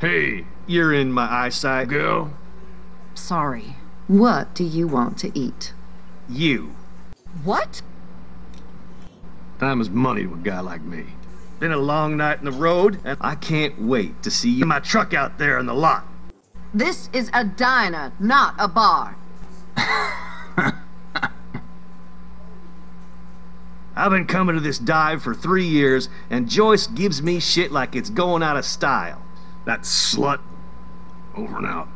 Hey, You're in my eyesight. girl. Sorry. What do you want to eat? You. What? Time is money to a guy like me. Been a long night in the road, and I can't wait to see you in my truck out there in the lot. This is a diner, not a bar. I've been coming to this dive for three years, and Joyce gives me shit like it's going out of style. That slut. Over and out.